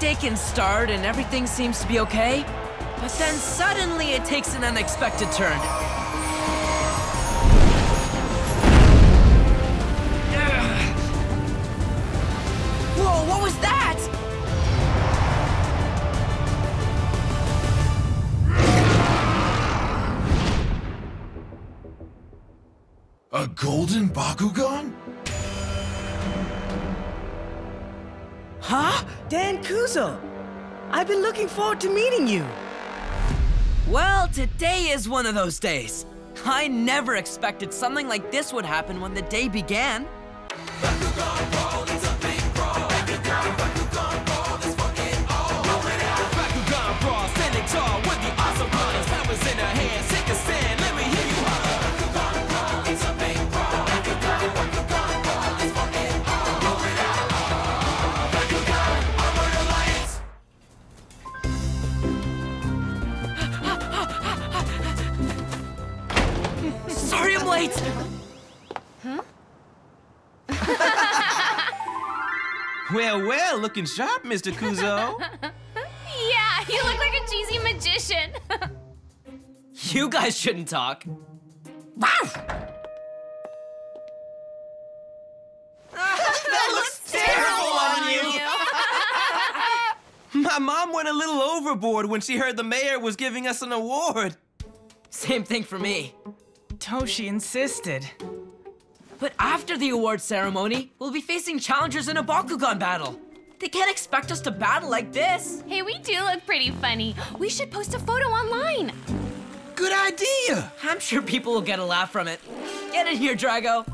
day can start and everything seems to be okay, but then suddenly it takes an unexpected turn. Whoa, what was that? A golden Bakugan? Huh? Dan Kouzo! I've been looking forward to meeting you. Well, today is one of those days. I never expected something like this would happen when the day began. Well, well, looking sharp, Mr. Kouzo. Yeah, you look like a cheesy magician. You guys shouldn't talk. that looks terrible on you. My mom went a little overboard when she heard the mayor was giving us an award. Same thing for me. Toshi insisted. But after the award ceremony, we'll be facing challengers in a Bakugan battle. They can't expect us to battle like this. hey, we do look pretty funny. We should post a photo online. Good idea. I'm sure people will get a laugh from it. Get in here, Drago.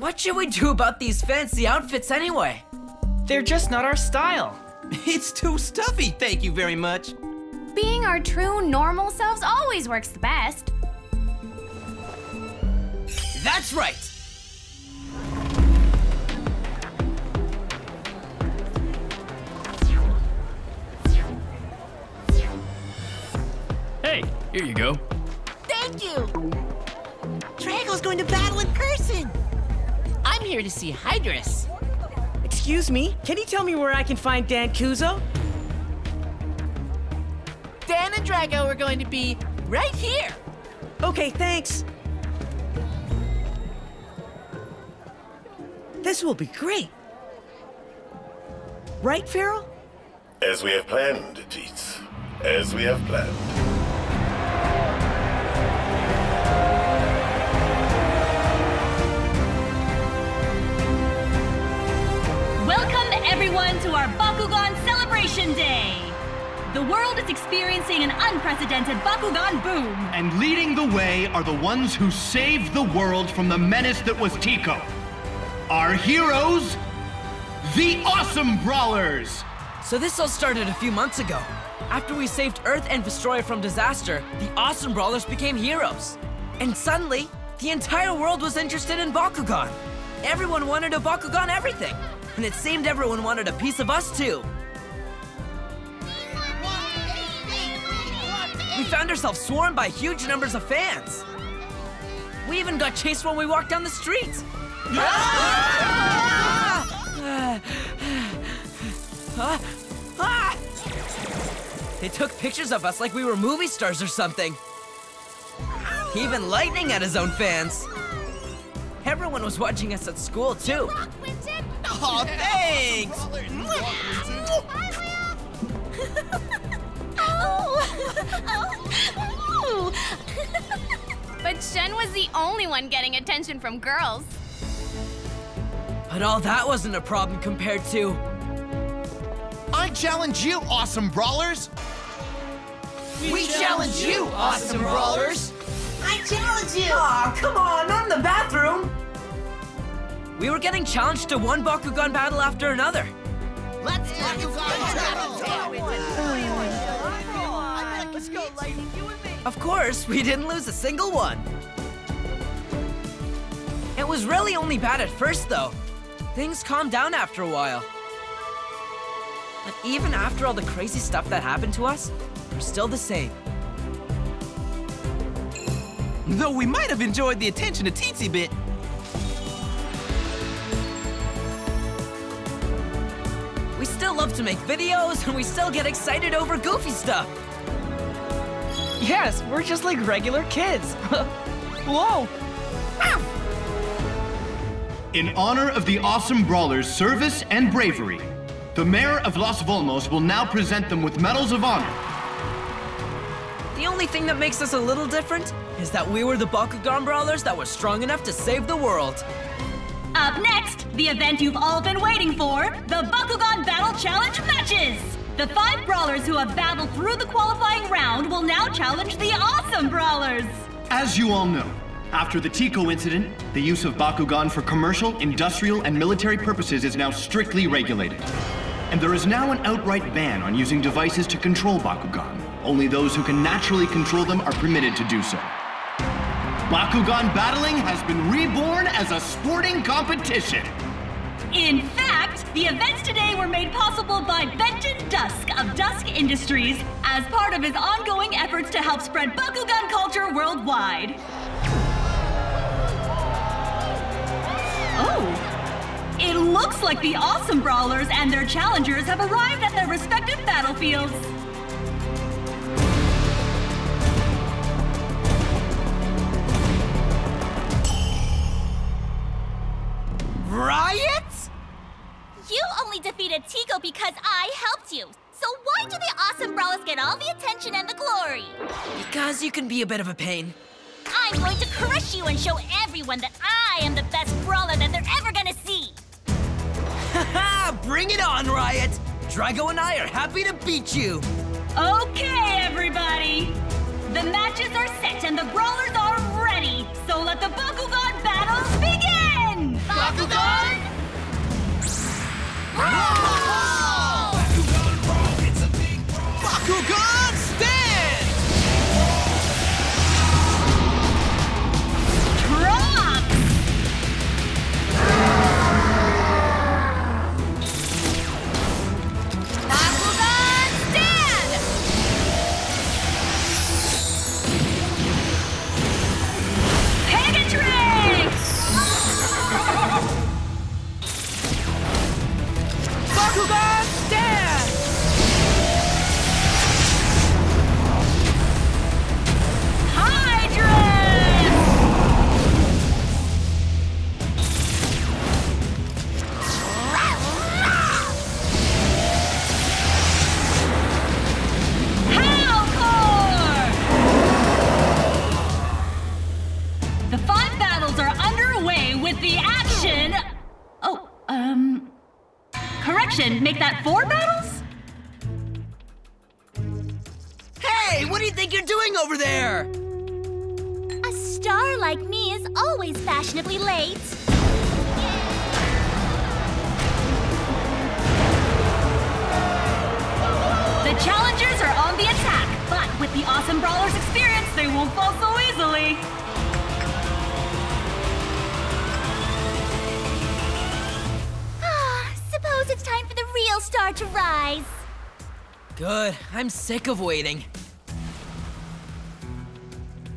What should we do about these fancy outfits anyway? They're just not our style. It's too stuffy, thank you very much. Being our true normal selves always works the best. That's right. Hey, here you go. Thank you! Drago's going to battle in person! I'm here to see Hydrus. Excuse me, can you tell me where I can find Dan Kouzo? Dan and Drago are going to be right here! Okay, thanks. This will be great. Right, Pharol? As we have planned, Jeets. As we have planned. The world is experiencing an unprecedented Bakugan boom. And leading the way are the ones who saved the world from the menace that was Tico. Our heroes, the Awesome Brawlers! So this all started a few months ago. After we saved Earth and Vestroia from disaster, the Awesome Brawlers became heroes. And suddenly, the entire world was interested in Bakugan. Everyone wanted a Bakugan everything. And it seemed everyone wanted a piece of us too. We found ourselves swarmed by huge numbers of fans. We even got chased when we walked down the street. Ah! Ah! Ah! They took pictures of us like we were movie stars or something. Even Lightning had his own fans. Everyone was watching us at school, too. Oh, thanks. But Shun was the only one getting attention from girls. But all that wasn't a problem compared to. I challenge you, awesome brawlers! We challenge you, awesome brawlers! I challenge you! Aw, come on, not in the bathroom! We were getting challenged to one Bakugan battle after another. Let's Bakugan battle! Of course, we didn't lose a single one. It was really only bad at first, though. Things calmed down after a while. But even after all the crazy stuff that happened to us, we're still the same. Though we might have enjoyed the attention a teensy bit. We still love to make videos, and we still get excited over goofy stuff. Yes, we're just like regular kids. Whoa! In honor of the awesome brawlers' service and bravery, the mayor of Los Volmos will now present them with medals of honor. The only thing that makes us a little different is that we were the Bakugan Brawlers that were strong enough to save the world. Up next, the event you've all been waiting for the Bakugan Battle Challenge matches! The five brawlers who have battled through the qualifying round will now challenge the awesome brawlers! As you all know, after the Tico incident, the use of Bakugan for commercial, industrial, and military purposes is now strictly regulated. And there is now an outright ban on using devices to control Bakugan. Only those who can naturally control them are permitted to do so. Bakugan battling has been reborn as a sporting competition. In fact, the events today were made possible by Benton Dusk of Dusk Industries as part of his ongoing efforts to help spread Bakugan culture worldwide. Oh, it looks like the awesome brawlers and their challengers have arrived at their respective battlefields. Only defeated Tico because I helped you. So why do the awesome brawlers get all the attention and the glory? Because you can be a bit of a pain. I'm going to crush you and show everyone that I am the best brawler that they're ever gonna see. Haha, bring it on, Riot! Drago and I are happy to beat you! Okay, everybody! The matches are set and the brawlers are ready, so let the Bakugan battles begin! Bakugan! Bakugan five battles are underway with the action. Oh, um. Correction, make that four battles? Hey, what do you think you're doing over there? A star like me is always fashionably late. The challengers are on the attack, but with the awesome brawlers experience, they won't fall so easily. Suppose it's time for the real star to rise. Good, I'm sick of waiting.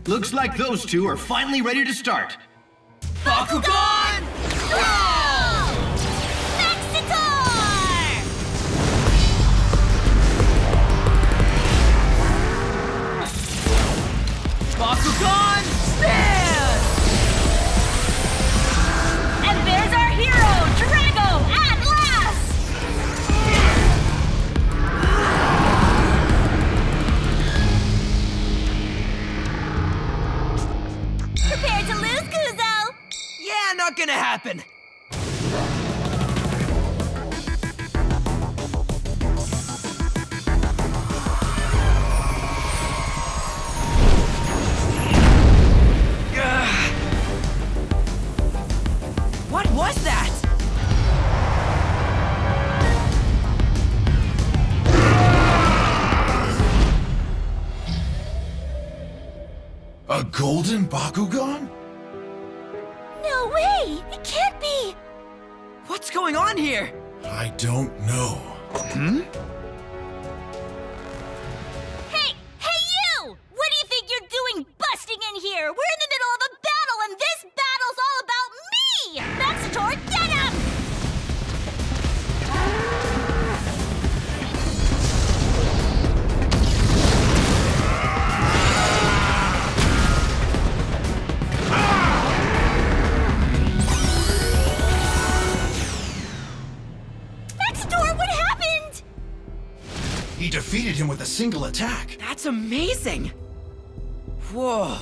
Looks like those two are finally ready to start. Bakugan! Maxitor! Bakugan, not gonna happen. What was that? A golden Bakugan? No way! It can't be! What's going on here? I don't know. Hmm? Hey, hey you! What do you think you're doing busting in here? We're in the middle of a battle and this battle's all about me! Maxator, single attack. That's amazing! Whoa.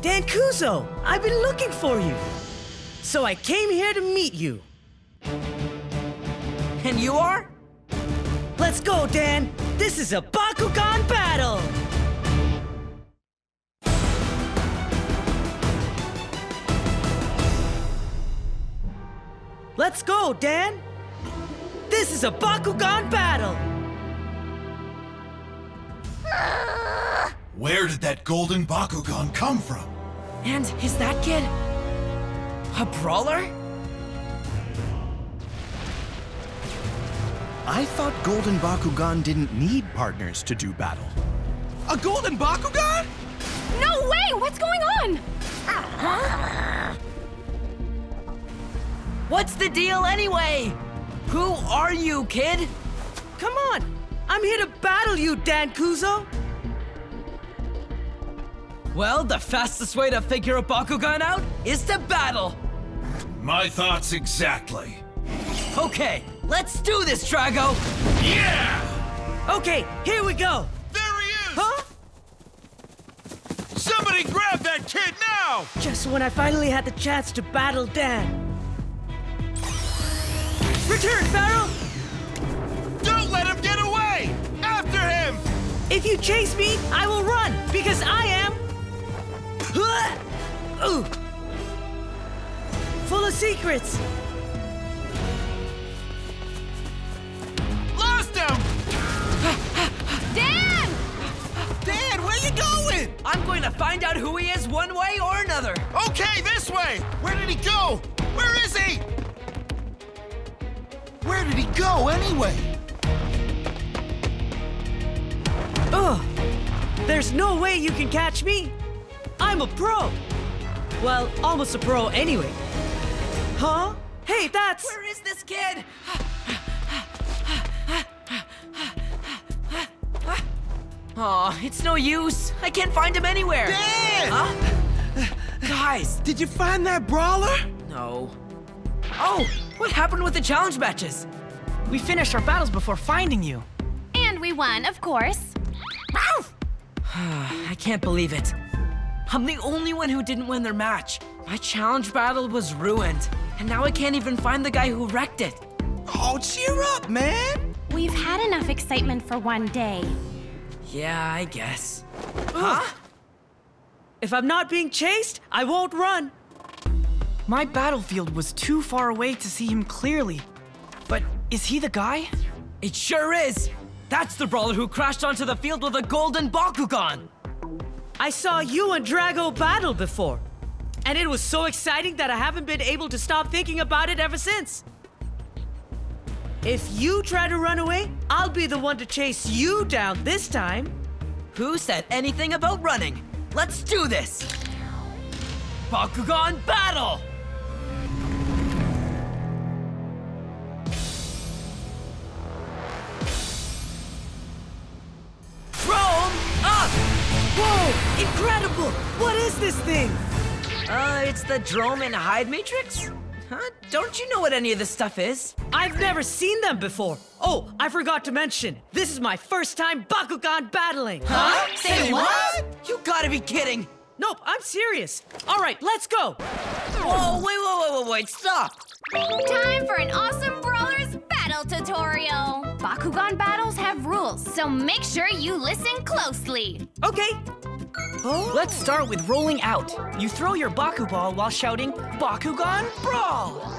Dan Kouzo, I've been looking for you. So I came here to meet you. And you are? Let's go, Dan. This is a Bakugan battle. Let's go, Dan. This is a Bakugan battle. Where did that golden Bakugan come from? And is that kid a brawler? I thought Golden Bakugan didn't need partners to do battle. A golden Bakugan? No way! What's going on? What's the deal anyway? Who are you, kid? Come on. I'm here to battle you, Dan Kouzo. Well, the fastest way to figure a Bakugan out is to battle. My thoughts exactly. Okay, let's do this, Drago. Yeah! Okay, here we go. There he is! Huh? Somebody grab that kid now! Just when I finally had the chance to battle Dan. Return, Pharol! Don't let him get away! After him! If you chase me, I will run, because I am... Ooh. Full of secrets. Lost him! Dan! Dan, where are you going? I'm going to find out who he is one way or another. Okay, this way! Where did he go? Where is he? Where did he go anyway? Ugh. There's no way you can catch me. I'm a pro. Well, almost a pro anyway. Huh? Hey, that's... Where is this kid? Aw, it's no use. I can't find him anywhere. Dan! Huh? Guys, Did you find that brawler? no. Oh, what happened with the challenge matches? We finished our battles before finding you. And we won, of course. I can't believe it. I'm the only one who didn't win their match. My challenge battle was ruined, and now I can't even find the guy who wrecked it. Oh, cheer up, man. We've had enough excitement for one day. Yeah, I guess. Huh? If I'm not being chased, I won't run. My battlefield was too far away to see him clearly. But is he the guy? It sure is. That's the brawler who crashed onto the field with a golden Bakugan. I saw you and Drago battle before. And it was so exciting that I haven't been able to stop thinking about it ever since. If you try to run away, I'll be the one to chase you down this time. Who said anything about running? Let's do this! Bakugan battle! Chrome up! Whoa! Incredible! What is this thing? Uh, it's the Drome and Hide Matrix? Huh? Don't you know what any of this stuff is? I've never seen them before. Oh, I forgot to mention, this is my first time Bakugan battling. Huh? Say what? You gotta be kidding! Nope, I'm serious. All right, let's go. Whoa, wait, wait, wait, wait, wait, stop! Time for an awesome Brawlers battle tutorial. Bakugan battles have rules, so make sure you listen closely. Okay. Let's start with rolling out. You throw your Baku ball while shouting, Bakugan Brawl!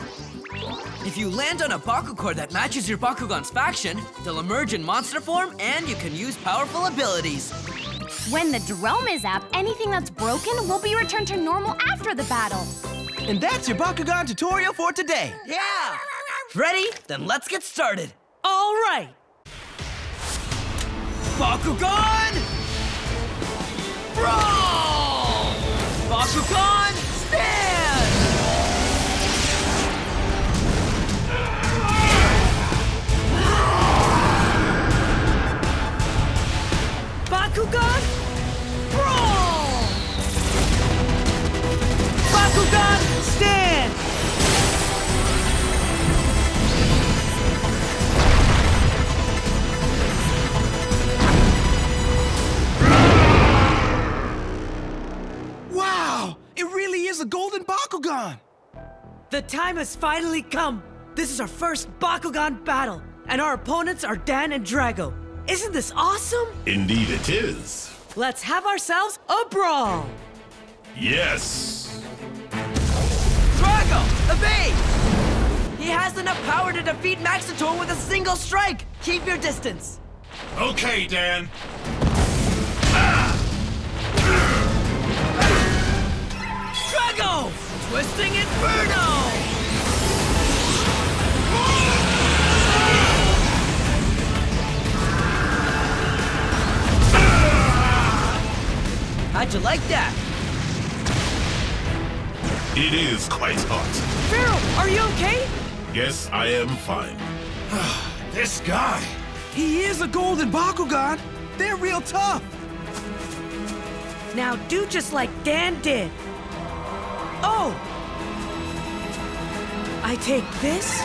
If you land on a Baku core that matches your Bakugan's faction, they'll emerge in monster form and you can use powerful abilities. When the drome is up, anything that's broken will be returned to normal after the battle. And that's your Bakugan tutorial for today. Yeah! Ready? Then let's get started. All right. Bakugan! Brawl! Bakugan, stand! Bakugan, brawl! Bakugan, It really is a golden Bakugan! The time has finally come. This is our first Bakugan battle, and our opponents are Dan and Drago. Isn't this awesome? Indeed it is. Let's have ourselves a brawl. Yes. Drago, evade! He has enough power to defeat Maxitor with a single strike. Keep your distance. Okay, Dan. Drago! Twisting Inferno! How'd you like that? It is quite hot. Pharol, are you okay? Yes, I am fine. This guy. He is a golden Bakugan! They're real tough! Now do just like Dan did. Oh! I take this,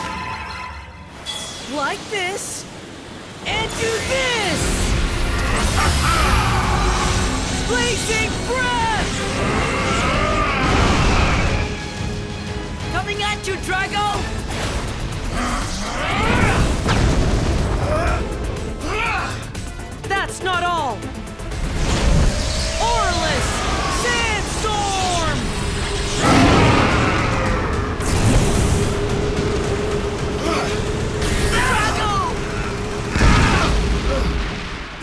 like this, and do this! Blazing breath! Coming at you, Drago! That's not all! Aurelus!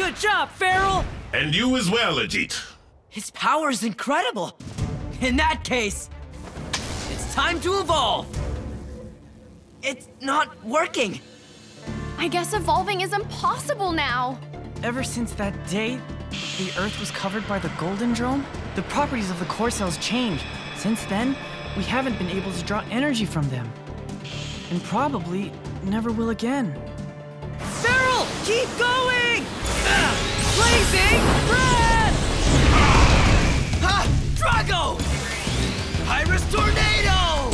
Good job, Pharol! And you as well, Ajit. His power is incredible. In that case, it's time to evolve. It's not working. I guess evolving is impossible now. Ever since that day, the Earth was covered by the Golden Drome, the properties of the core cells changed. Since then, we haven't been able to draw energy from them. And probably never will again. Pharol, keep going! Blazing breath! Ha! Drago! Iris Tornado!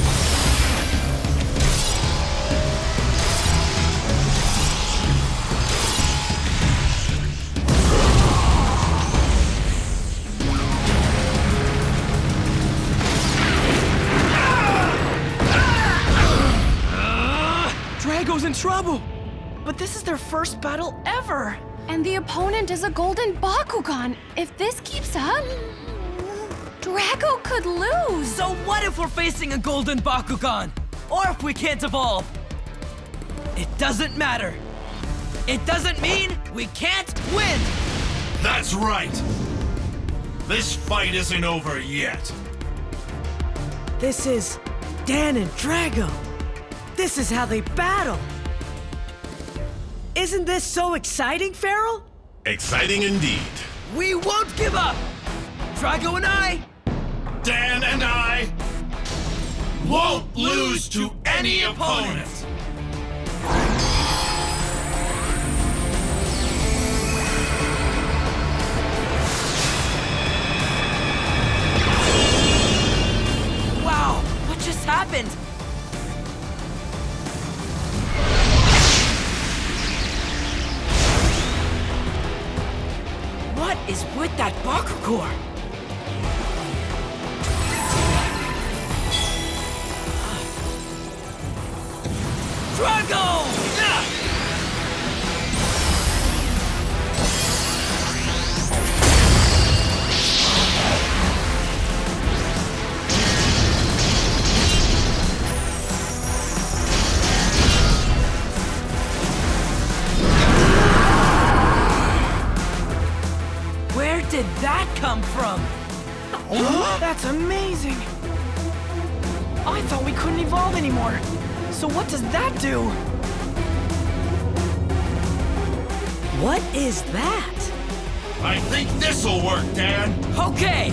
Drago's in trouble! But this is their first battle ever! And the opponent is a golden Bakugan. If this keeps up, Drago could lose. So what if we're facing a golden Bakugan? Or if we can't evolve? It doesn't matter. It doesn't mean we can't win! That's right. This fight isn't over yet. This is Dan and Drago. This is how they battle. Isn't this so exciting, Pharol? Exciting indeed. We won't give up! Drago and I, Dan and I won't lose to any opponent. Wow, what just happened? What is with that Bakugor? Drago! Did that come from? That's amazing! I thought we couldn't evolve anymore. So what does that do? What is that? I think this'll work, Dan. Okay!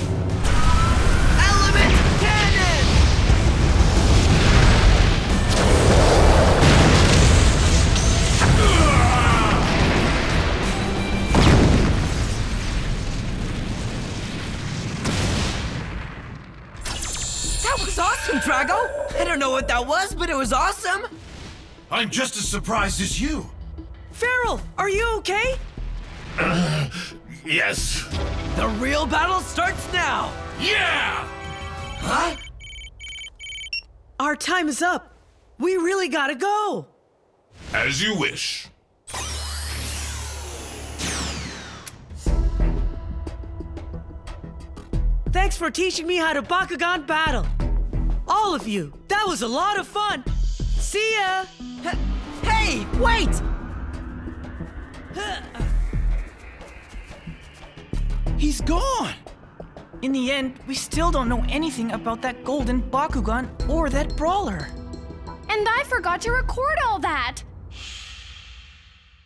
That was awesome, Drago! I don't know what that was, but it was awesome! I'm just as surprised as you. Pharol, are you okay? Yes. The real battle starts now! Yeah! Huh? Our time is up. We really gotta go. As you wish. Thanks for teaching me how to Bakugan battle. All of you. That was a lot of fun. See ya. Hey, wait! He's gone! In the end, we still don't know anything about that golden Bakugan or that brawler. And I forgot to record all that.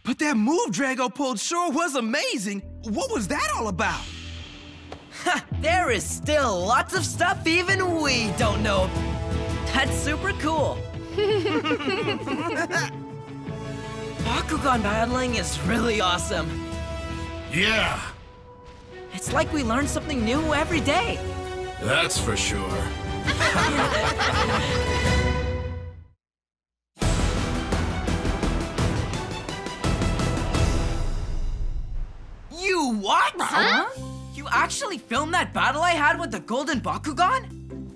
But that move Drago pulled sure was amazing. What was that all about? There is still lots of stuff even we don't know. That's super cool. Bakugan battling is really awesome. Yeah, It's like we learn something new every day. that's for sure. You what? Huh? You actually filmed that battle I had with the Golden Bakugan?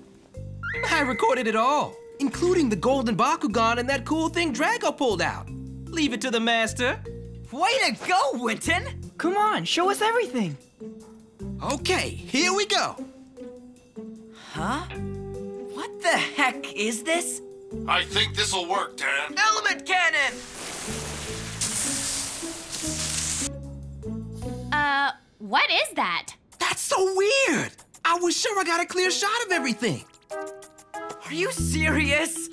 I recorded it all, including the golden Bakugan and that cool thing Drago pulled out. Leave it to the master. Way to go, Wynton! Come on, show us everything. Okay, here we go. Huh? What the heck is this? I think this'll work, Dan. Element cannon! Uh, what is that? That's so weird. I was sure I got a clear shot of everything. Are you serious?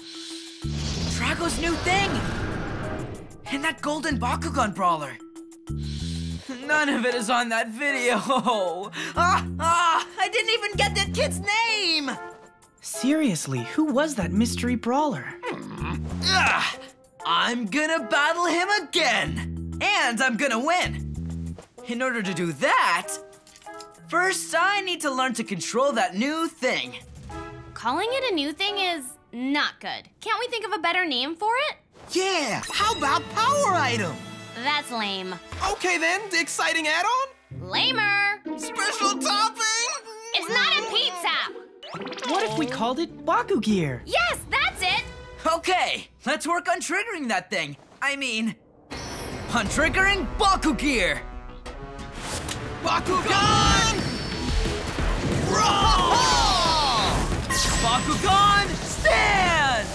Drago's new thing! And that golden Bakugan brawler. None of it is on that video. Ah, ah, I didn't even get that kid's name! Seriously, who was that mystery brawler? Ah, I'm gonna battle him again! And I'm gonna win! In order to do that, first I need to learn to control that new thing. Calling it a new thing is not good. Can't we think of a better name for it? Yeah, how about power item? That's lame. Okay then, the exciting add-on? Lamer. Special topping? It's not a pizza. What if we called it Baku Gear? Yes, that's it. Okay, let's work on triggering that thing. I mean, on triggering Baku Gear. Bakugan! Bakugan, stand!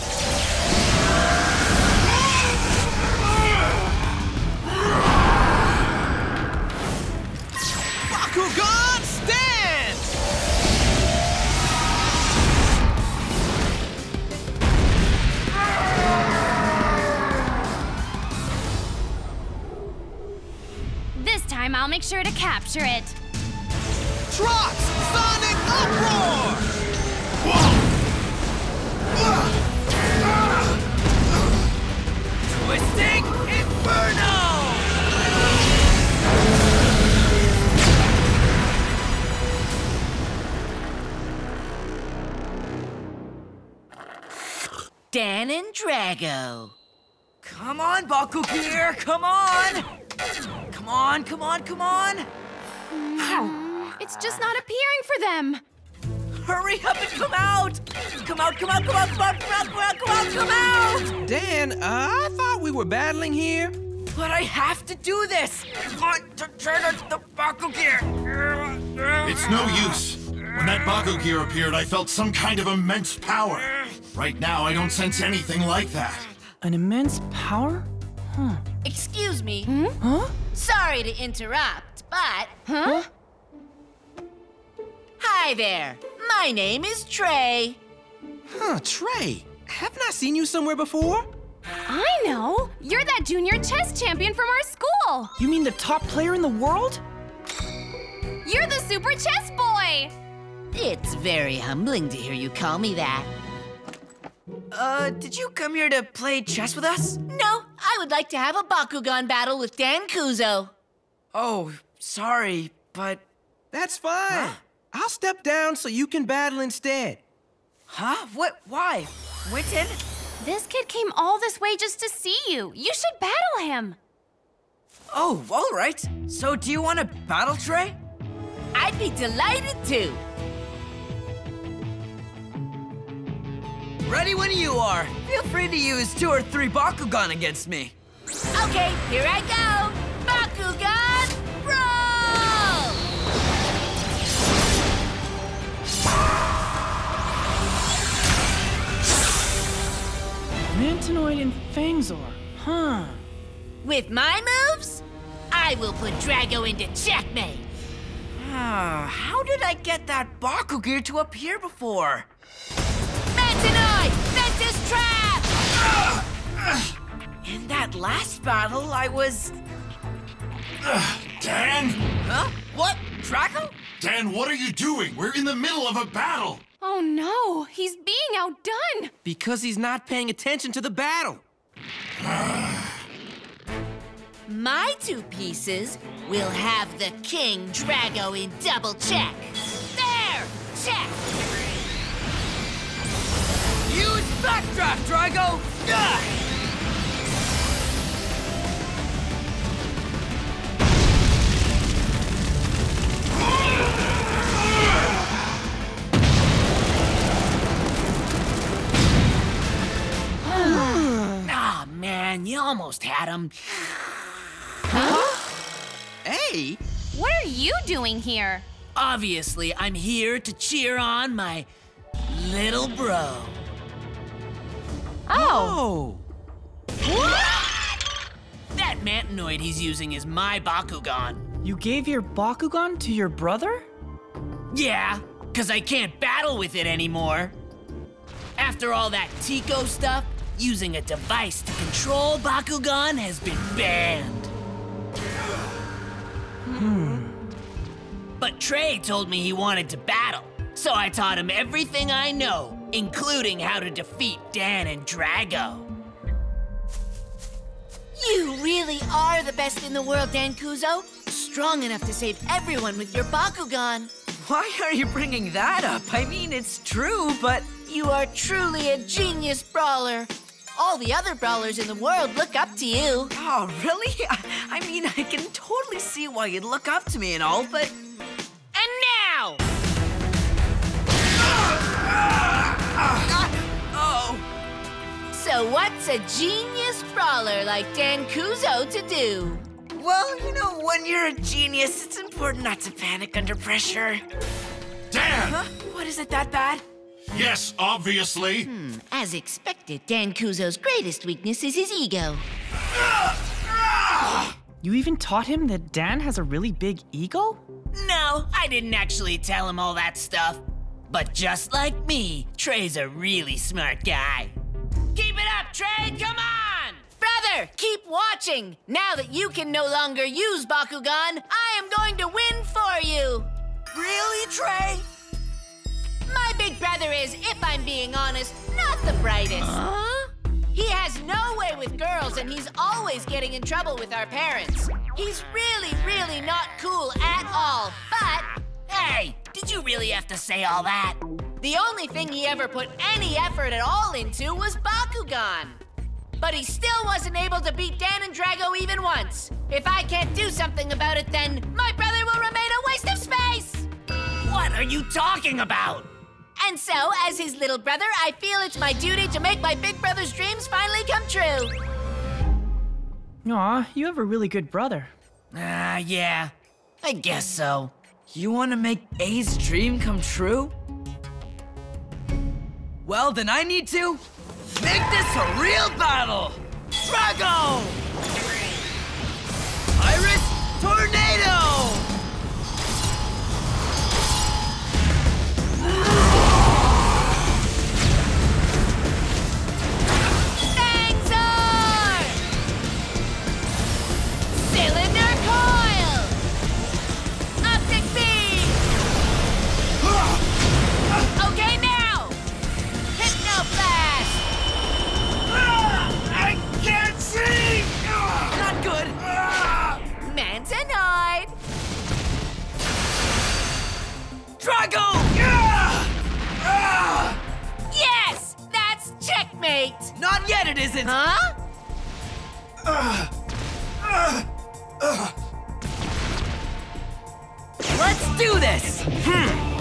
Bakugan stand! This time I'll make sure to capture it. Trox! Sonic Uproar! Twisting Inferno! Dan and Drago. Come on, Baku Gear, come on! Come on, come on, come on! Hmm. It's just not appearing for them. Hurry up and come out! Come out, come out, come out, come out, come out, come out, come out, come out! Dan, uh, I thought we were battling here. But I have to do this! Want to trigger the Baku Gear! It's no use. When that Baku gear appeared, I felt some kind of immense power. Right now, I don't sense anything like that. An immense power? Huh. Excuse me. Huh? Sorry to interrupt, but. Huh? Hi there. My name is Trey. Huh, Trey. Haven't I seen you somewhere before? I know. You're that junior chess champion from our school. You mean the top player in the world? You're the super chess boy. It's very humbling to hear you call me that. Uh, did you come here to play chess with us? No, I would like to have a Bakugan battle with Dan Kouzo. Oh, sorry, but. That's fine. I'll step down so you can battle instead. Huh? What? Why? Wynton? This kid came all this way just to see you. You should battle him. Oh, all right. So, do you want to battle Trey? I'd be delighted to. Ready when you are. Feel free to use two or three Bakugan against me. Okay, here I go. Bakugan, Mantinoid and Fangzor. Huh. With my moves, I will put Drago into checkmate. Ah, how did I get that Baku gear to appear before? Mantinoid, Ventus Trap! In that last battle, I was. Dan? Huh? What? Drago? Dan, what are you doing? We're in the middle of a battle. Oh no, he's being outdone. Because he's not paying attention to the battle. My two pieces will have the King Drago in double check. There! Check! Use backdraft, Drago! Ugh! Almost had him. Hey! What are you doing here? Obviously, I'm here to cheer on my little bro. Oh. That Mantinoid he's using is my Bakugan. You gave your Bakugan to your brother? Yeah, because I can't battle with it anymore. After all that Tico stuff, using a device to control Bakugan has been banned. Hmm. But Trey told me he wanted to battle, so I taught him everything I know, including how to defeat Dan and Drago. You really are the best in the world, Dan Kouzo. Strong enough to save everyone with your Bakugan. Why are you bringing that up? I mean, it's true, but. You are truly a genius brawler. All the other brawlers in the world look up to you. Oh, really? I, I mean, I can totally see why you'd look up to me and all, but. And now! Oh! So what's a genius brawler like Dan Kouzo to do? Well, you know, when you're a genius, it's important not to panic under pressure. Dan! Huh? What is it that bad? Yes, obviously. Hmm, as expected, Dan Kouzo's greatest weakness is his ego. You even taught him that Dan has a really big ego? No, I didn't actually tell him all that stuff. But just like me, Trey's a really smart guy. Keep it up, Trey! Come on! Brother, keep watching! Now that you can no longer use Bakugan, I am going to win for you! Really, Trey? My big brother is, if I'm being honest, not the brightest. Huh? He has no way with girls, and he's always getting in trouble with our parents. He's really, really not cool at all. But, hey, did you really have to say all that? The only thing he ever put any effort at all into was Bakugan. But he still wasn't able to beat Dan and Drago even once. If I can't do something about it, then my brother will remain a waste of space! What are you talking about? And so, as his little brother, I feel it's my duty to make my big brother's dreams finally come true. Aw, you have a really good brother. Ah, uh, yeah. I guess so. You want to make A's dream come true? Well, then I need to make this a real battle! Drago! Iris Tornado! Drago! Yes! That's checkmate! Not yet, it isn't! Huh? Let's do this! Hmm.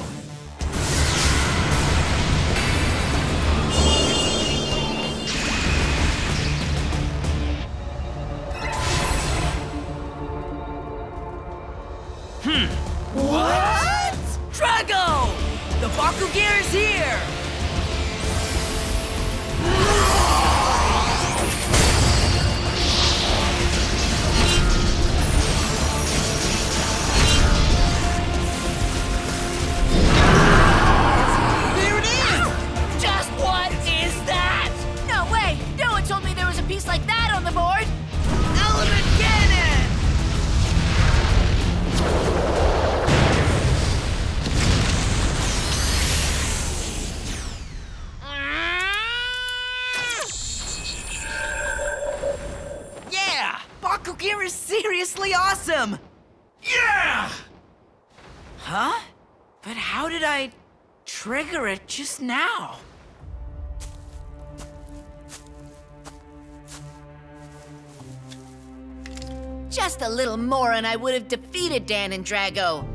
And I would have defeated Dan and Drago.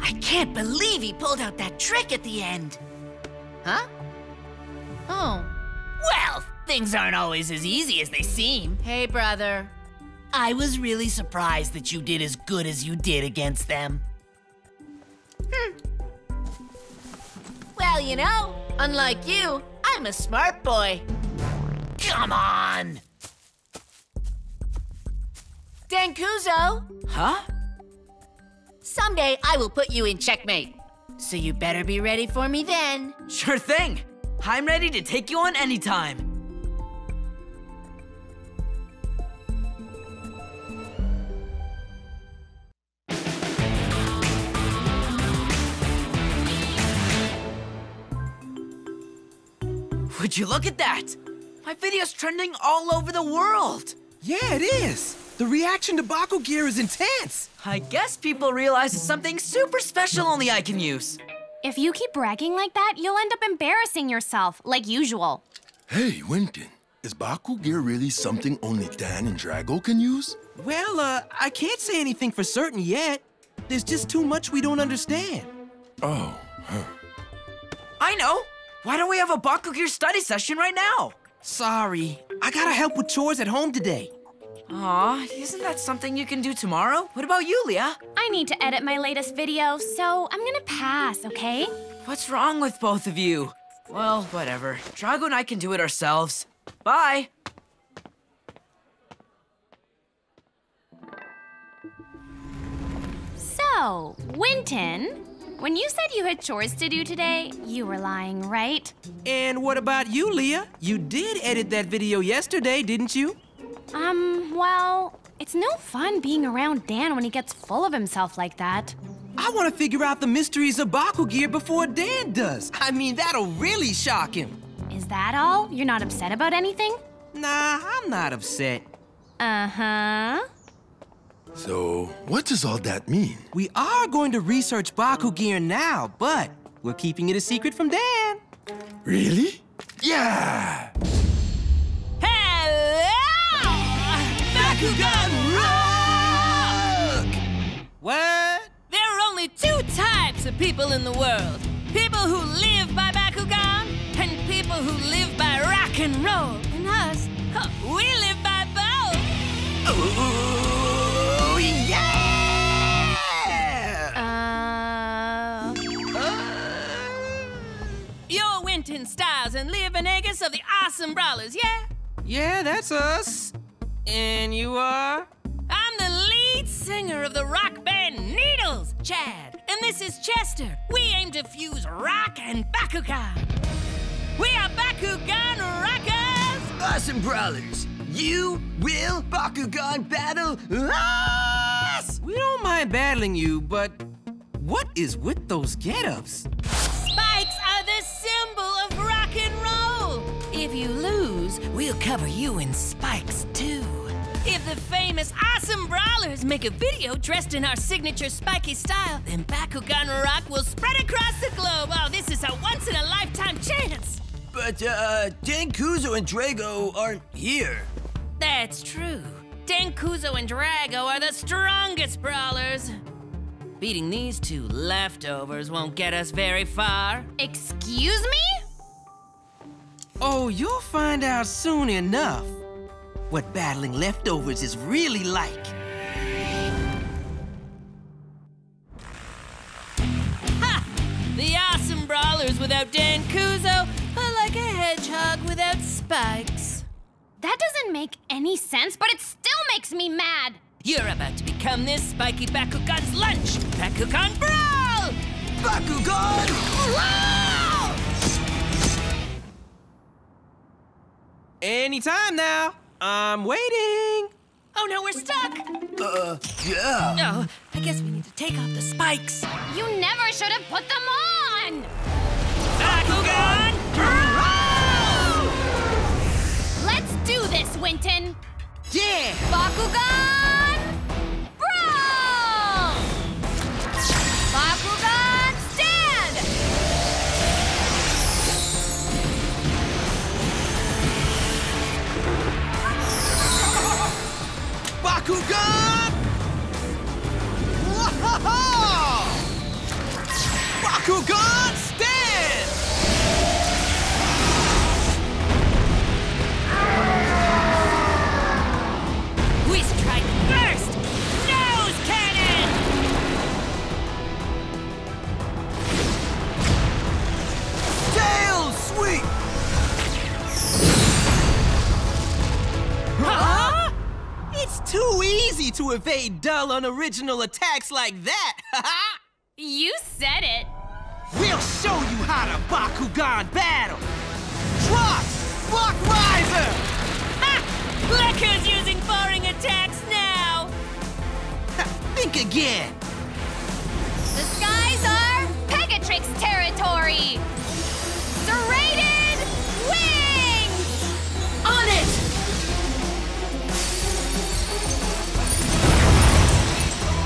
I can't believe he pulled out that trick at the end. Huh? Oh. Well, things aren't always as easy as they seem. Hey, brother. I was really surprised that you did as good as you did against them. Hmm. Well, you know, unlike you, I'm a smart boy. Come on! Dan Kouzo! Huh? Someday I will put you in checkmate. So you better be ready for me then. Sure thing! I'm ready to take you on anytime. Would you look at that? My video's trending all over the world. Yeah, it is. The reaction to Baku gear is intense. I guess people realize it's something super special only I can use. If you keep bragging like that, you'll end up embarrassing yourself, like usual. Hey, Wynton, is Baku gear really something only Dan and Drago can use? Well, uh, I can't say anything for certain yet. There's just too much we don't understand. Oh, huh. I know. Why don't we have a Baku gear study session right now? Sorry, I gotta help with chores at home today. Aw, isn't that something you can do tomorrow? What about you, Lia? I need to edit my latest video, so I'm gonna pass, okay? What's wrong with both of you? Well, whatever. Drago and I can do it ourselves. Bye. So, Wynton, when you said you had chores to do today, you were lying, right? And what about you, Lia? You did edit that video yesterday, didn't you? Um, well, it's no fun being around Dan when he gets full of himself like that. I want to figure out the mysteries of Baku gear before Dan does. I mean, that'll really shock him. Is that all? You're not upset about anything? Nah, I'm not upset. Uh huh. So, what does all that mean? We are going to research Baku gear now, but we're keeping it a secret from Dan. Really? Yeah! Bakugan rock! What? There are only two types of people in the world. People who live by Bakugan and people who live by rock and roll. And us, huh, we live by both. Oh, yeah! Uh. You're Wynton Styles and Lia Venegas of the Awesome Brawlers, yeah? Yeah, that's us. And you are? I'm the lead singer of the rock band Needles, Chad. And this is Chester. We aim to fuse rock and Bakugan. We are Bakugan Rockers! Awesome Brawlers, you will Bakugan battle us! We don't mind battling you, but what is with those get-ups? Spikes are the symbol of rock and roll. If you lose, we'll cover you in spikes too. If the famous awesome brawlers make a video dressed in our signature spiky style, then Bakugan Rock will spread across the globe. Oh, this is a once in a lifetime chance. But, uh, Dan Kouzo and Drago aren't here. That's true. Dan Kouzo and Drago are the strongest brawlers. Beating these two leftovers won't get us very far. Excuse me? Oh, you'll find out soon enough what battling leftovers is really like. Ha! The awesome brawlers without Dan Kouzo are like a hedgehog without spikes. That doesn't make any sense, but it still makes me mad. You're about to become this spiky Bakugan's lunch! Bakugan Brawl! Bakugan Brawl! Anytime now. I'm waiting. Oh no, we're stuck! Uh, yeah. No, I guess we need to take off the spikes. You never should have put them on! Bakugan Brawl! Let's do this, Wynton! Yeah! Bakugan! To evade dull, unoriginal attacks like that! You said it. we'll show you how to Bakugan battle! Trox! Block Riser! Ha! Look who's using boring attacks now! Think again! The skies are Pegatrix territory! Serrated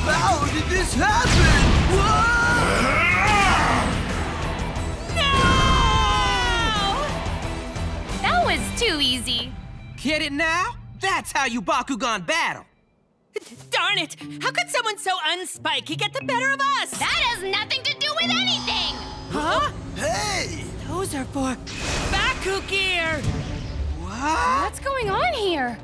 How did this happen? That was too easy. Get it now? That's how you Bakugan battle! Darn it! How could someone so unspiky get the better of us? That has nothing to do with anything! Huh? Hey! Those are for Baku gear! What? What's going on here?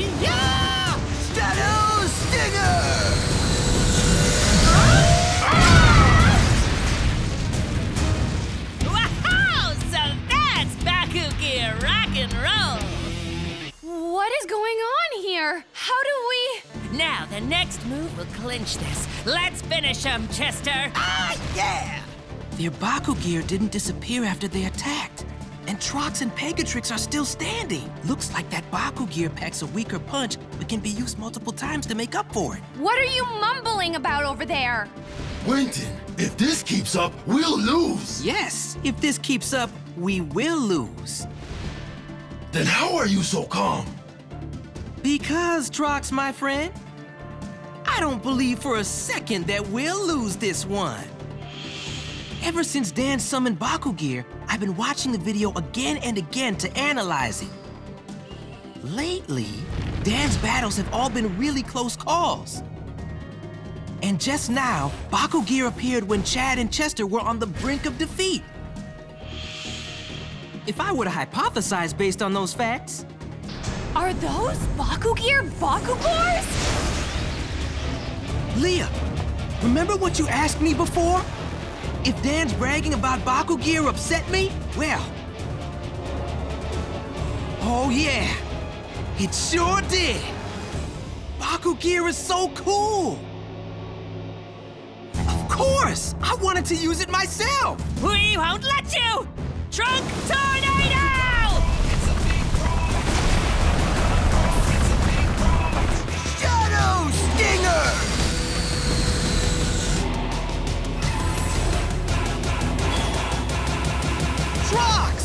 Yeah! Shadow Stinger! Wow! So that's Baku Gear rock and roll! What is going on here? How do we. Now, the next move will clinch this. Let's finish him, Chester! Ah, yeah! Their Baku gear didn't disappear after they attacked. And Trox and Pegatrix are still standing. Looks like that Baku gear packs a weaker punch, but can be used multiple times to make up for it. What are you mumbling about over there? Wynton, if this keeps up, we'll lose. Yes, if this keeps up, we will lose. Then how are you so calm? Because, Trox, my friend, I don't believe for a second that we'll lose this one. Ever since Dan summoned Baku Gear, I've been watching the video again and again to analyze it. Lately, Dan's battles have all been really close calls. And just now, Baku Gear appeared when Chad and Chester were on the brink of defeat. If I were to hypothesize based on those facts, Are those Baku Gear Bakugors? Lia, remember what you asked me before? If Dan's bragging about Baku gear upset me, well, Oh, yeah. It sure did. Baku gear is so cool. Of course. I wanted to use it myself. We won't let you! Trunk Tornado! Shadow Stinger! Trox!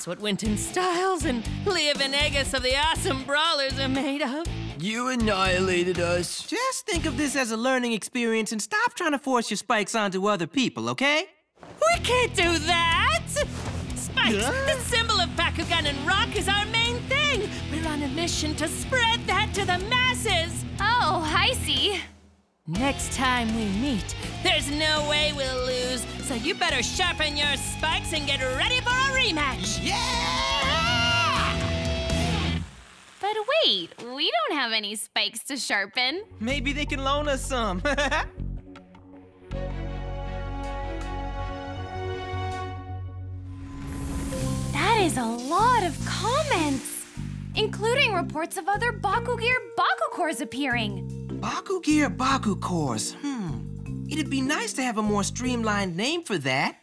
That's what Wynton Styles and Lia Venegas of the Awesome Brawlers are made of. You annihilated us. Just think of this as a learning experience and stop trying to force your spikes onto other people, okay? We can't do that! Spikes, the symbol of Bakugan and Rock, is our main thing. We're on a mission to spread that to the masses. Oh, I see. Next time we meet, there's no way we'll lose. So you better sharpen your spikes and get ready for a rematch. Yeah! But wait, we don't have any spikes to sharpen. Maybe they can loan us some. That is a lot of comments, including reports of other Bakugear Baku Cores appearing. Baku Gear Baku Cores. Hmm. It'd be nice to have a more streamlined name for that.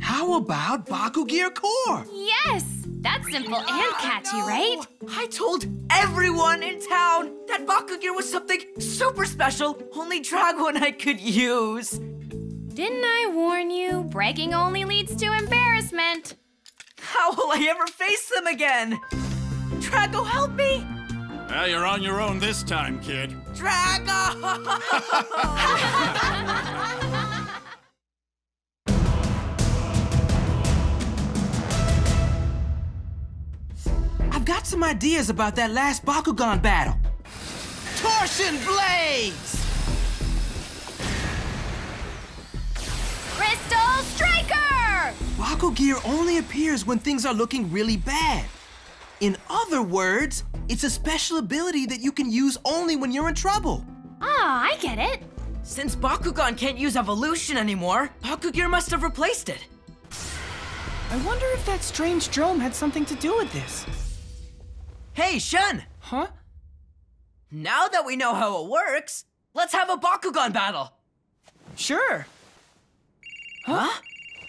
How about Baku Gear Core? Yes, that's simple and catchy, right? I told everyone in town that Baku Gear was something super special only Drago and I could use. Didn't I warn you? Bragging only leads to embarrassment. How will I ever face them again? Drago, help me! Well, you're on your own this time, kid. Drago! I've got some ideas about that last Bakugan battle. Torsion Blades! Crystal Striker! Baku Gear only appears when things are looking really bad. In other words, it's a special ability that you can use only when you're in trouble. Ah, I get it. Since Bakugan can't use evolution anymore, Bakugear must have replaced it. I wonder if that strange drome had something to do with this. Hey, Shun! Huh? Now that we know how it works, let's have a Bakugan battle. Sure. Huh?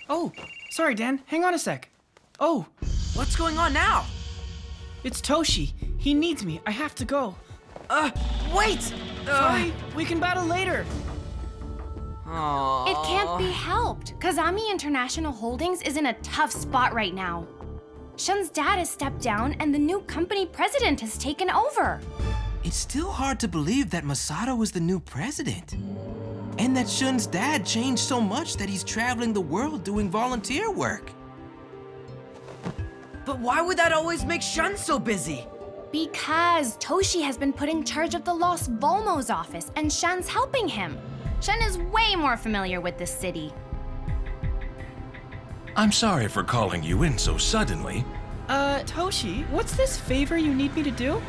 Oh, sorry, Dan. Hang on a sec. Oh, What's going on now? It's Toshi. He needs me. I have to go. Uh, wait! Sorry, we can battle later. Aww. It can't be helped. Kazami International Holdings is in a tough spot right now. Shun's dad has stepped down and the new company president has taken over. It's still hard to believe that Masato is the new president. And that Shun's dad changed so much that he's traveling the world doing volunteer work. But why would that always make Shun so busy? Because Toshi has been put in charge of the Los Volmos office and Shun's helping him. Shun is way more familiar with this city. I'm sorry for calling you in so suddenly. Uh, Toshi, what's this favor you need me to do?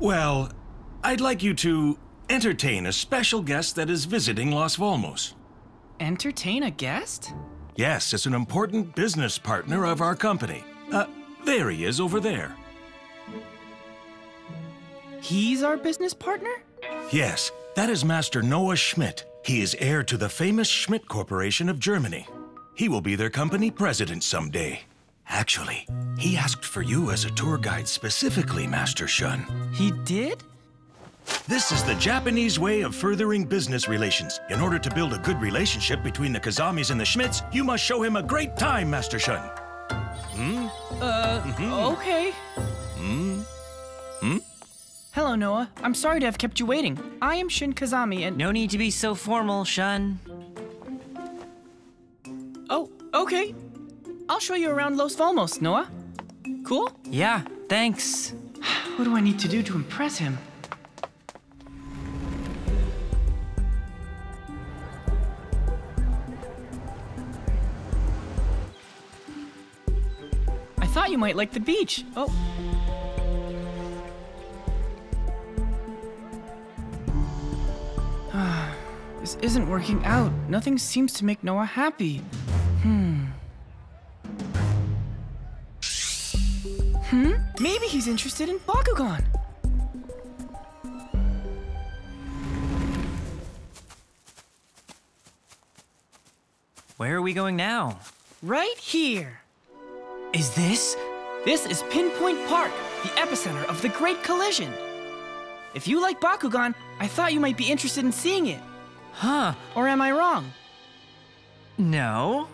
Well, I'd like you to entertain a special guest that is visiting Los Volmos. Entertain a guest? Yes, it's an important business partner of our company. Uh, There he is over there. He's our business partner? Yes, that is Master Noah Schmidt. He is heir to the famous Schmidt Corporation of Germany. He will be their company president someday. Actually, he asked for you as a tour guide specifically, Master Shun. He did? This is the Japanese way of furthering business relations. In order to build a good relationship between the Kazamis and the Schmidts, you must show him a great time, Master Shun. Hmm? Uh, okay. Hmm? Hmm? Hello, Noah. I'm sorry to have kept you waiting. I am Shun Kazami and. No need to be so formal, Shun. Oh, okay. I'll show you around Los Volmos, Noah. Cool? Yeah, thanks. What do I need to do to impress him? Thought you might like the beach. Oh. This isn't working out. Nothing seems to make Noah happy. Hmm. Hmm? Maybe he's interested in Bakugan. Where are we going now? Right here. Is this? This is Pinpoint Park, the epicenter of the Great Collision. If you like Bakugan, I thought you might be interested in seeing it. Huh? Or am I wrong? No.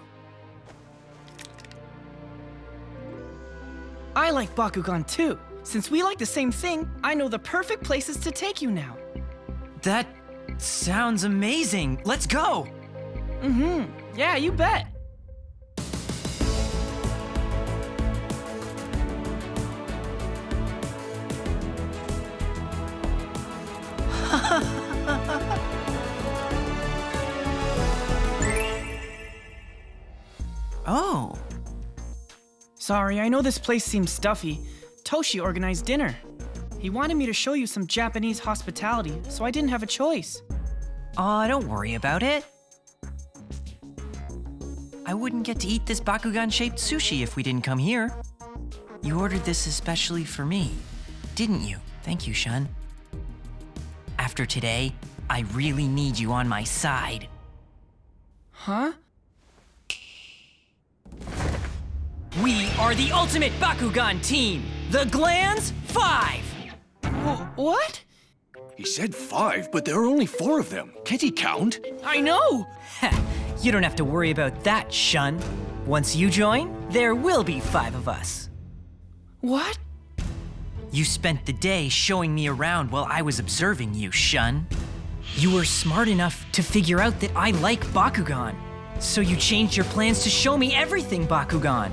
I like Bakugan too. Since we like the same thing, I know the perfect places to take you now. That sounds amazing. Let's go. Mm-hmm. Yeah, you bet. Sorry, I know this place seems stuffy. Toshi organized dinner. He wanted me to show you some Japanese hospitality, so I didn't have a choice. Aw, don't worry about it. I wouldn't get to eat this Bakugan-shaped sushi if we didn't come here. You ordered this especially for me, didn't you? Thank you, Shun. After today, I really need you on my side. Huh? We are the ultimate Bakugan team, the Glands 5! what? He said five, but there are only four of them. Can't he count? I know! you don't have to worry about that, Shun. Once you join, there will be five of us. What? You spent the day showing me around while I was observing you, Shun. You were smart enough to figure out that I like Bakugan, so you changed your plans to show me everything Bakugan.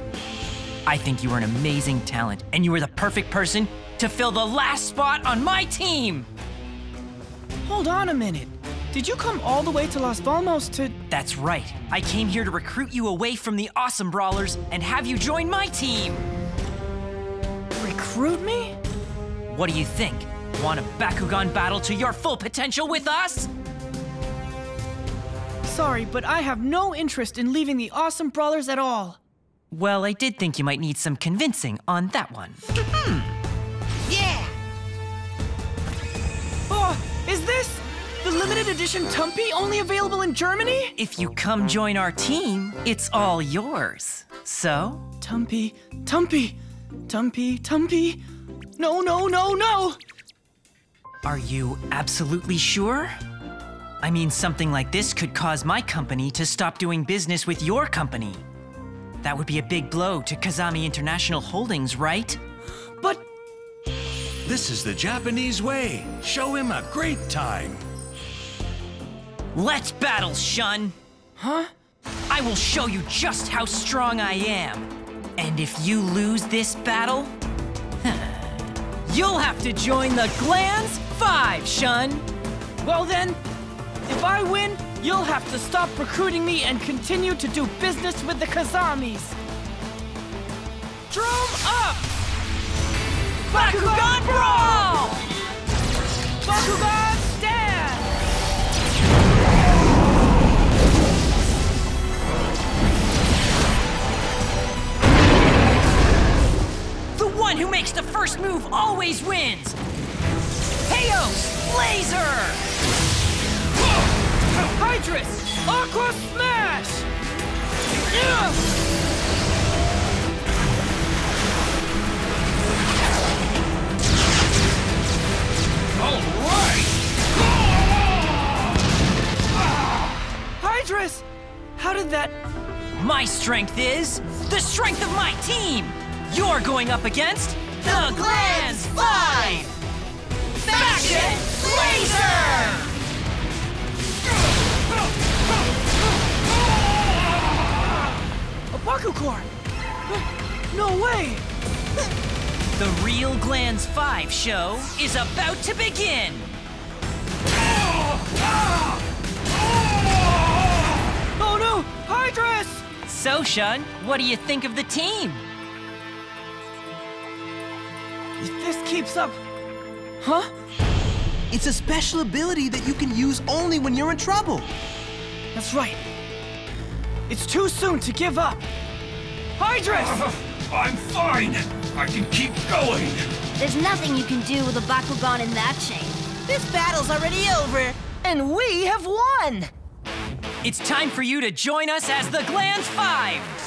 I think you are an amazing talent, and you are the perfect person to fill the last spot on my team! Hold on a minute. Did you come all the way to Las Valmos to. That's right. I came here to recruit you away from the Awesome Brawlers and have you join my team! Recruit me? What do you think? Want a Bakugan battle to your full potential with us? Sorry, but I have no interest in leaving the Awesome Brawlers at all. Well, I did think you might need some convincing on that one. Hmm. Yeah! Oh, is this the limited edition Tumpy only available in Germany? If you come join our team, it's all yours. So? Tumpy, Tumpy, Tumpy, Tumpy. No, no, no, no! Are you absolutely sure? I mean, something like this could cause my company to stop doing business with your company. That would be a big blow to Kazami International Holdings, right? But. This is the Japanese way. Show him a great time. Let's battle, Shun! Huh? I will show you just how strong I am. And if you lose this battle, you'll have to join the Glands 5, Shun! Well then, if I win, you'll have to stop recruiting me and continue to do business with the Kazamis. Drum up! Bakugan Brawl! Bakugan stand! The one who makes the first move always wins! Heos! Laser! Hydorous! Aqua Smash! Yeah! Hydorous! How did that... My strength is the strength of my team! You're going up against the Glands 5! Faction Laser! A Bakucorn! No way! The real Glands 5 show is about to begin! Oh no! Hydorous! So, Shun, what do you think of the team? If this keeps up... Huh? It's a special ability that you can use only when you're in trouble. That's right. It's too soon to give up. Hydorous! I'm fine. I can keep going. There's nothing you can do with a Bakugan in that shape. This battle's already over, and we have won! It's time for you to join us as the Glands 5!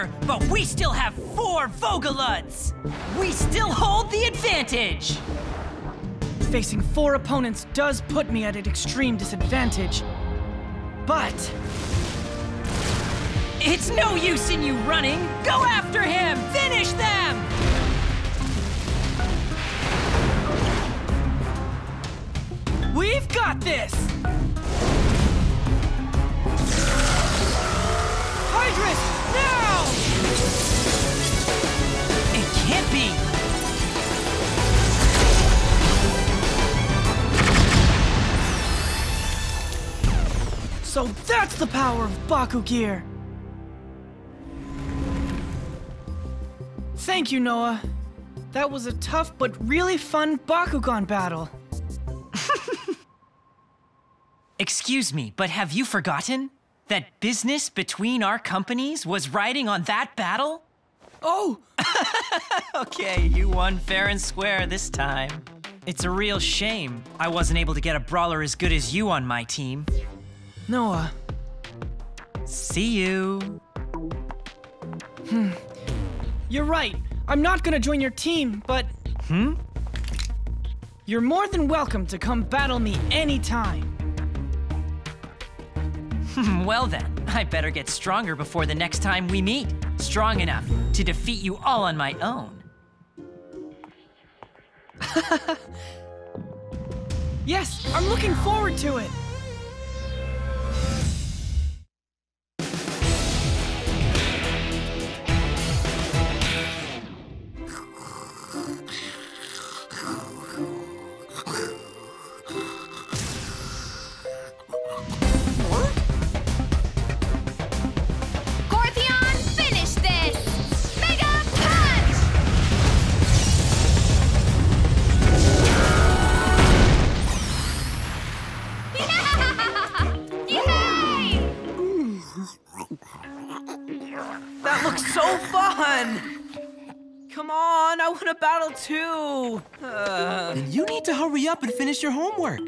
Gear, but we still have four Vogaluds! We still hold the advantage! Facing four opponents does put me at an extreme disadvantage. But It's no use in you running! Go after him! Finish them! we've got this! Hydorous! It can't be! So that's the power of Baku Gear! Thank you, Noah. That was a tough but really fun Bakugan battle. Excuse me, but have you forgotten? That business between our companies was riding on that battle? Oh! okay, you won fair and square this time. It's a real shame I wasn't able to get a brawler as good as you on my team. Noah. See you. Hmm. You're right. I'm not gonna join your team, but. Hmm? You're more than welcome to come battle me anytime. well then, I better get stronger before the next time we meet. Strong enough to defeat you all on my own. Yes, I'm looking forward to it. Want to battle too! Uh, then you need to hurry up and finish your homework.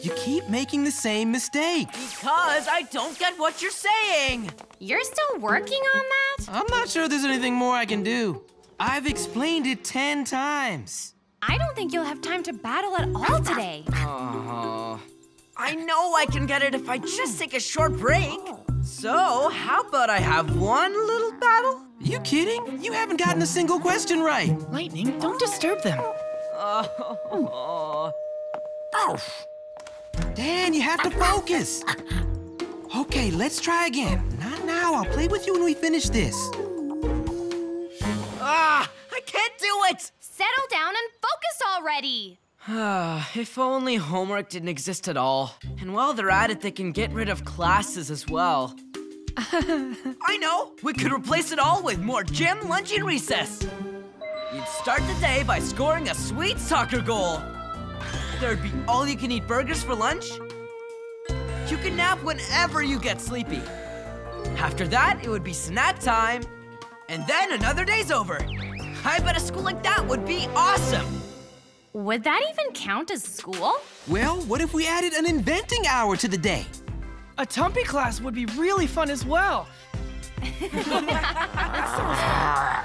You keep making the same mistake. Because I don't get what you're saying! You're still working on that? I'm not sure there's anything more I can do. I've explained it ten times. I don't think you'll have time to battle at all today. Oh. I know I can get it if I just take a short break. So, how about I have one little battle? Are you kidding? You haven't gotten a single question right. Lightning, don't disturb them. Oh. Dan, you have to focus. Okay, let's try again. Not now. I'll play with you when we finish this. Ah, I can't do it! Settle down and focus already. if only homework didn't exist at all. And while they're at it, they can get rid of classes as well. I know! We could replace it all with more gym, lunch, and recess. You'd start the day by scoring a sweet soccer goal. There'd be all you can eat burgers for lunch. You can nap whenever you get sleepy. After that, it would be snack time. And then another day's over. I bet a school like that would be awesome. Would that even count as school? Well, what if we added an inventing hour to the day? A Tumpy class would be really fun as well.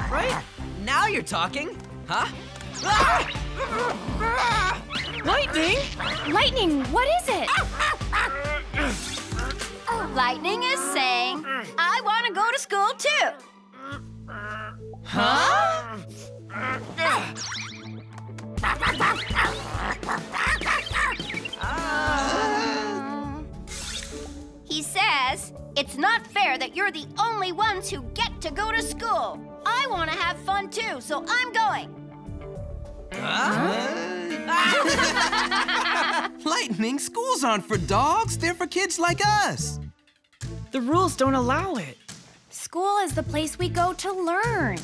Right? Now you're talking, huh? Lightning? Lightning, what is it? Lightning is saying, I want to go to school too. Huh? He says, It's not fair that you're the only ones who get to go to school. I want to have fun too, so I'm going. Lightning, schools aren't for dogs. They're for kids like us. The rules don't allow it. School is the place we go to learn.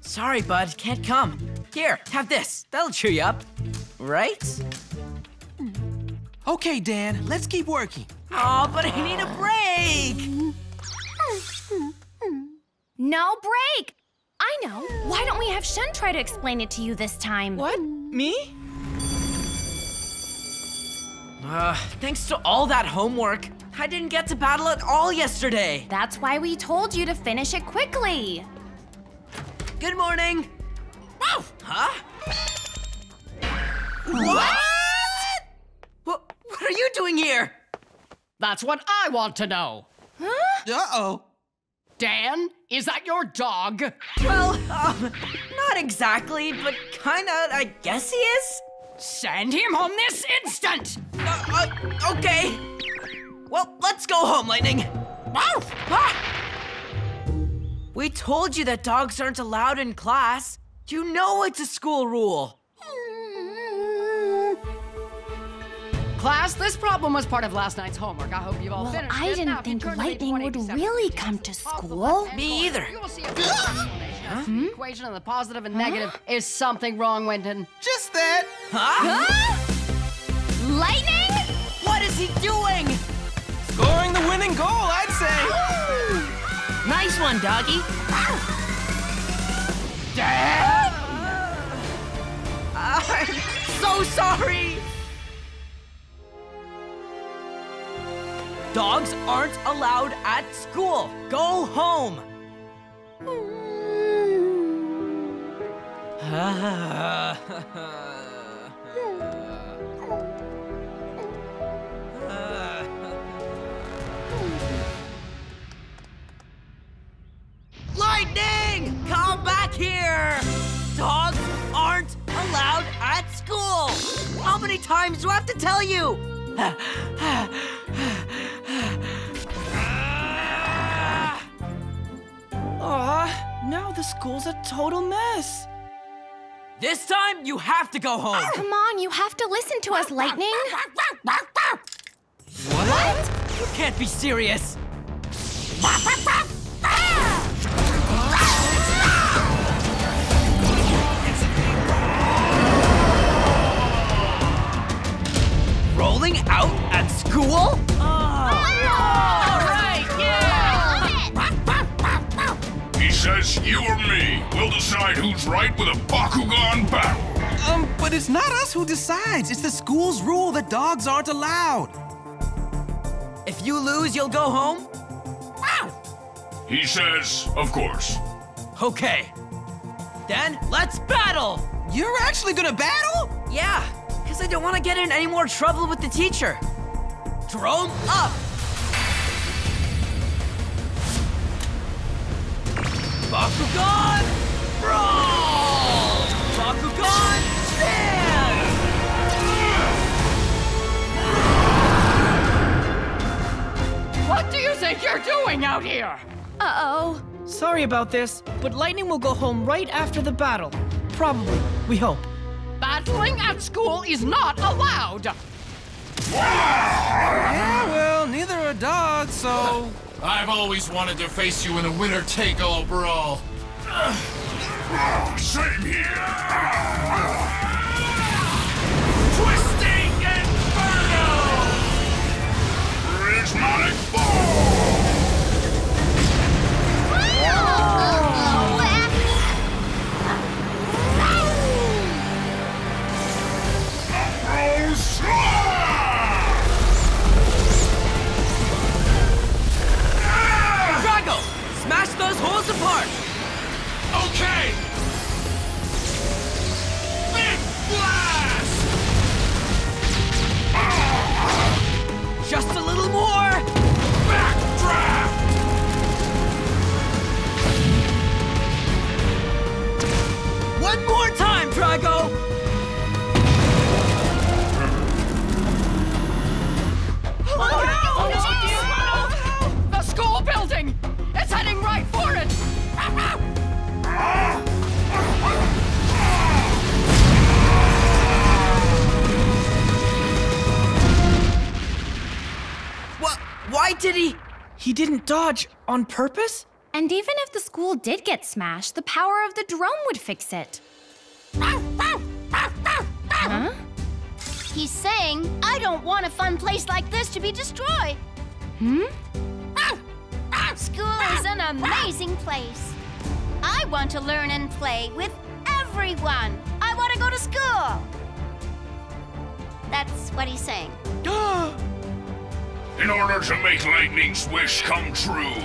Sorry, bud, can't come. Here, have this. That'll cheer you up. Right? Okay, Dan, let's keep working. Oh, but I need a break. No break. I know. Why don't we have Shun try to explain it to you this time? What? Me? Uh, thanks to all that homework, I didn't get to battle at all yesterday. That's why we told you to finish it quickly. Good morning. Wow, huh? What? What? What are you doing here? That's what I want to know. Huh? Uh-oh. Dan, is that your dog? Well, um, not exactly, but kinda, I guess he is. Send him home this instant! Uh, uh, okay. Well, let's go home, Lightning. Wow! Ah! We told you that dogs aren't allowed in class. You know it's a school rule. Class, this problem was part of last night's homework. I hope you've all Well, finished I didn't Now, think turn to page lightning would really come to school. Me either. You will see a full explanation. The equation of the positive and negative. Is something wrong, Wynton? Just that. Huh? huh? Lightning? What is he doing? Scoring the winning goal, I'd say. Nice one, doggy. I'm so sorry. Dogs aren't allowed at school. Go home. Lightning! Come back here! Dogs aren't allowed at school! How many times do I have to tell you? school's a total mess. This time, you have to go home. Uh, Come on, you have to listen to us, Lightning. What? You can't be serious. Rolling out at school? He says you or me will decide who's right with a Bakugan battle. Um, but it's not us who decides. It's the school's rule that dogs aren't allowed. If you lose, you'll go home? Wow! He says, of course. Okay. Then let's battle! You're actually gonna battle? Yeah, because I don't want to get in any more trouble with the teacher. Drone up! Bakugan Brawl! Bakugan Stand! What do you think you're doing out here? Uh-oh. Sorry about this, but Lightning will go home right after the battle. Probably, we hope. Battling at school is not allowed. Yeah, well, neither are dogs, so. I've always wanted to face you in a winner take all brawl. Same here. Twisting Inferno! Prismatic Ball! Didn't on purpose? And even if the school did get smashed, the power of the Drome would fix it. Huh? He's saying, I don't want a fun place like this to be destroyed. Hmm? School is an amazing place. I want to learn and play with everyone. I want to go to school. That's what he's saying. In order to make Lightning's wish come true,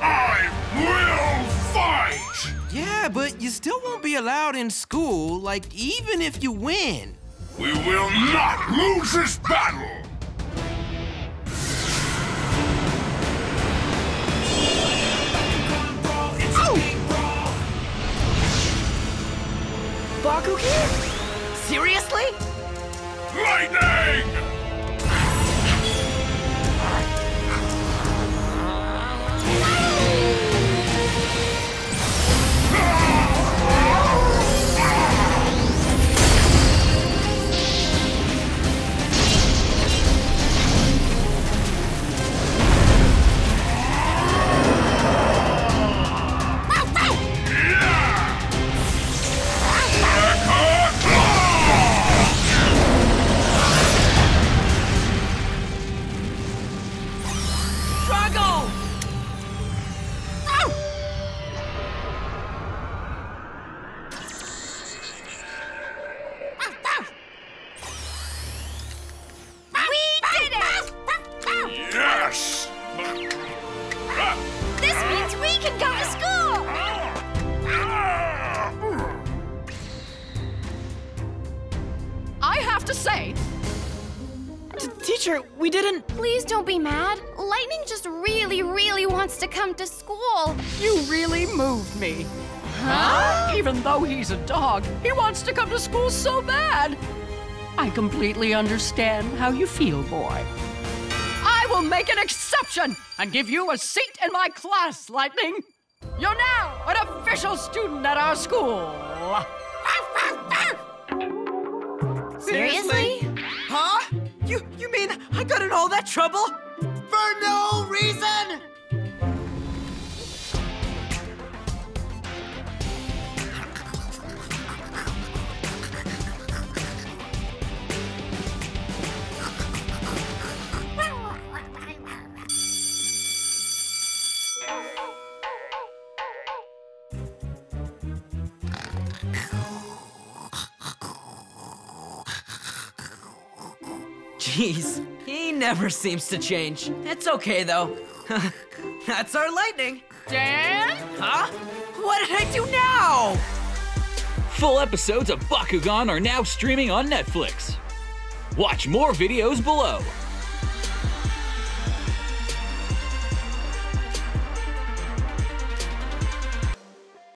I will fight! Yeah, but you still won't be allowed in school, like, even if you win. We will not lose this battle! Bakugan? Seriously? Lightning! I completely understand how you feel, boy. I will make an exception and give you a seat in my class, Lightning. You're now an official student at our school. Seriously? Huh? You you mean I got in all that trouble? For no reason? Jeez, he never seems to change. It's okay though. That's our lightning. Dan? Huh? What did I do now? Full episodes of Bakugan are now streaming on Netflix. Watch more videos below.